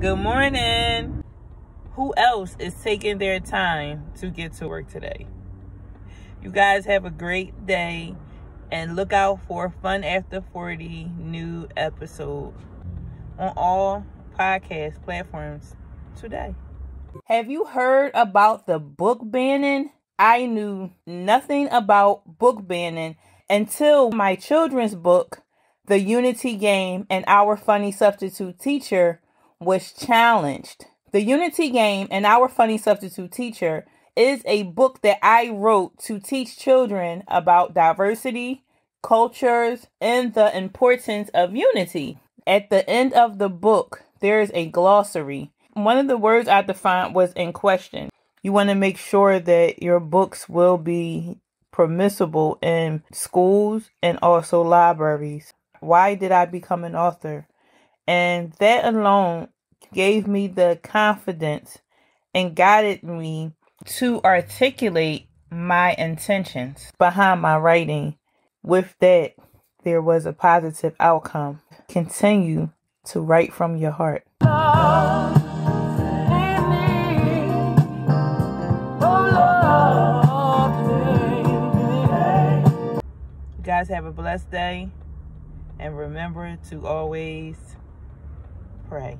Good morning. Who else is taking their time to get to work today? You guys have a great day and look out for Fun After 40 new episode on all podcast platforms today. Have you heard about the book banning? I knew nothing about book banning until my children's book, The Unity Game and Our Funny Substitute Teacher, was challenged. The Unity Game and Our Funny Substitute Teacher is a book that I wrote to teach children about diversity, cultures, and the importance of unity. At the end of the book, there is a glossary. One of the words I defined was in question. You want to make sure that your books will be permissible in schools and also libraries. Why did I become an author? And that alone gave me the confidence and guided me to articulate my intentions behind my writing. With that, there was a positive outcome. Continue to write from your heart. You guys have a blessed day and remember to always pray.